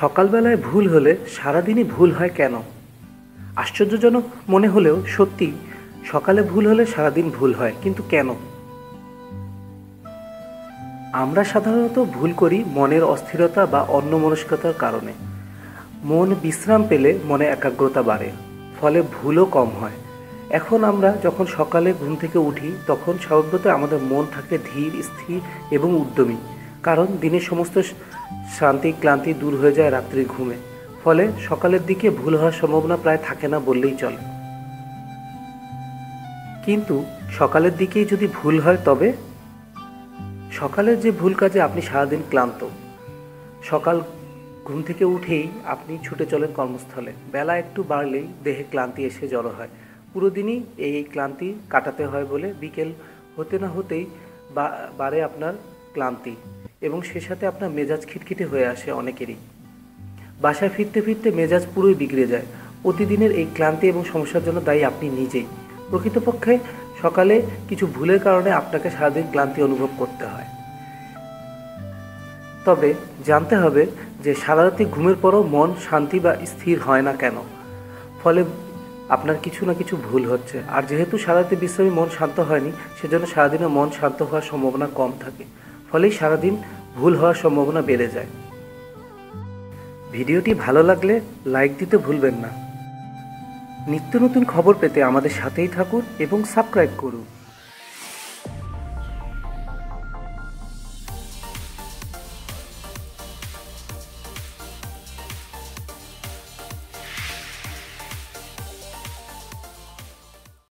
সকালবেলায় ভুল হলে সারাদিনই ভুল হয় কেন? আশ্চর্যজনক মনে হলেও সত্যি, সকালে ভুল হলে সারাদিন ভুল হয়, কিন্তু কেন? আমরা সাধারণত ভুল করি মনের অস্থিরতা বা অন্যমনস্কতার কারণে। মন বিশ্রাম পেলে মনে একাগ্রতা বাড়ে, ফলে ভুলও কম হয়। এখন আমরা যখন সকালে ঘুম থেকে উঠি, তখন স্বভাবত আমাদের মন থাকে ধীর, স্থির এবং উদ্যমী। কারণ দিনের সমস্ত শান্তি, ক্লান্তি দূর হয়ে যায় রাত্রির ঘুমে। ফলে সকালের দিকে ভুল হওয়ার সম্ভাবনা প্রায় থাকে না বললেই চলে। কিন্তু সকালের দিকেই যদি ভুল হয় তবে সকালের যে ভুল কাজে আপনি সারাদিন ক্লান্ত, সকাল ঘুম থেকে উঠেই আপনি ছুটে চলেন কর্মস্থলে। বেলা একটু বাড়লেই দেহে ক্লান্তি এসে জড়ো হয়। পুরো দিনই এই ক্লান্তি কাটাতে হয় বলে বিকেল হতে না হতেই বাড়ে আপনার ক্লান্তি। এবং সে সাথে আপনার মেজাজ খিটখিটে হয়ে আসে অনেকেরই। বাসায় ফিরতে ফিরতে মেজাজ পুরোই বিগড়ে যায়। প্রতিদিনের এই ক্লান্তি এবং সমস্যার জন্য দায়ী আপনি নিজেই। প্রকৃতপক্ষে সকালে কিছু ভুলের কারণে আপনাকে সারাদিন ক্লান্তি অনুভব করতে হয়। তবে জানতে হবে যে সারা রাতে ঘুমের পরও মন শান্তি বা স্থির হয় না কেন? ফলে আপনার কিছু না কিছু ভুল হচ্ছে। আর যেহেতু সারাতে বিশ্রামী মন শান্ত হয়নি, সেজন্য সারাদিনে মন শান্ত হওয়ার সম্ভাবনা কম থাকে। ফলেই সারাদিন ভুল হওয়ার সম্ভাবনা বেড়ে যায়। ভিডিওটি ভালো লাগলে লাইক দিতে ভুলবেন না। নিত্য নতুন খবর পেতে আমাদের সাথেই থাকুন এবং সাবস্ক্রাইব করুন।